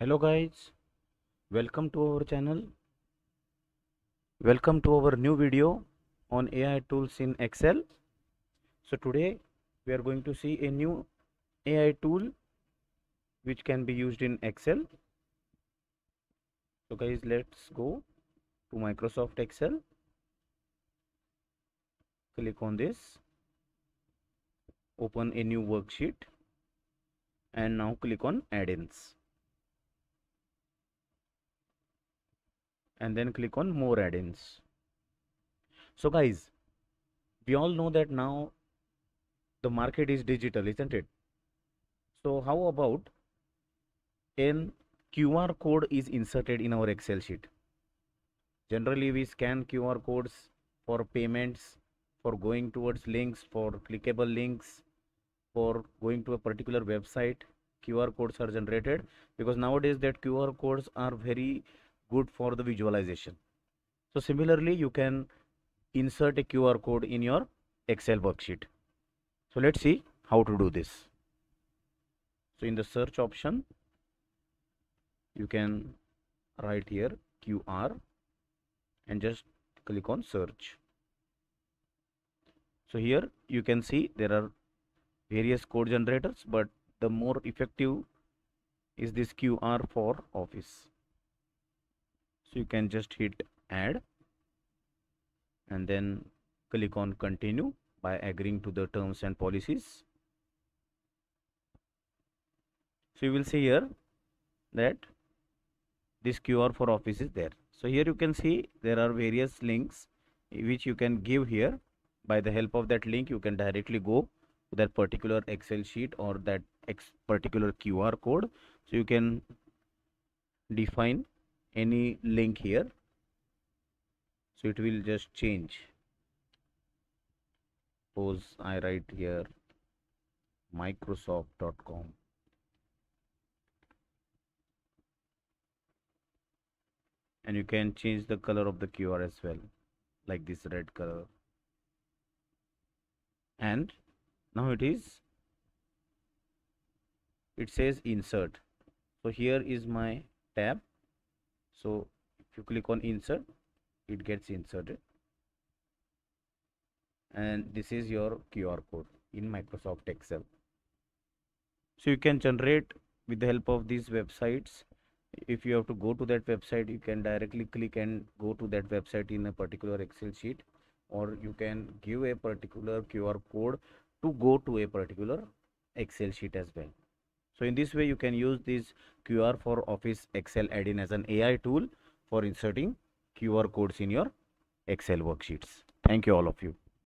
hello guys. Welcome to our channel. Welcome to our new video on ai tools in excel. So today we are going to see a new ai tool which can be used in excel. So guys let's go to microsoft excel. Click on this. Open a new worksheet. And now click on add-ins and then click on more add-ins. So guys we all know that now the market is digital isn't it? So how about an qr code is inserted in our excel sheet? Generally we scan qr codes for payments for going towards links for clickable links for going to a particular website. Qr codes are generated because nowadays that qr codes are very good for the visualization. So similarly you can insert a qr code in your excel worksheet. So let's see how to do this. So in the search option you can write here qr and just click on search. So here you can see there are various code generators but the more effective is this qr for office so you can just hit add and then click on continue by agreeing to the terms and policies. So you will see here that this qr for office is there. So here you can see there are various links which you can give here. By the help of that link you can directly go to that particular excel sheet or that particular qr code. So you can define any link here. So it will just change. Suppose i write here microsoft.com and you can change the color of the qr as well like this red color. And now it is it says insert. So here is my tab so if you click on insert it gets inserted. And this is your qr code in microsoft excel. So you can generate with the help of these websites. If you have to go to that website you can directly click and go to that website in a particular excel sheet. Or you can give a particular qr code to go to a particular excel sheet as well so in this way you can use this qr for office excel add-in as an ai tool for inserting qr codes in your excel worksheets. Thank you all of you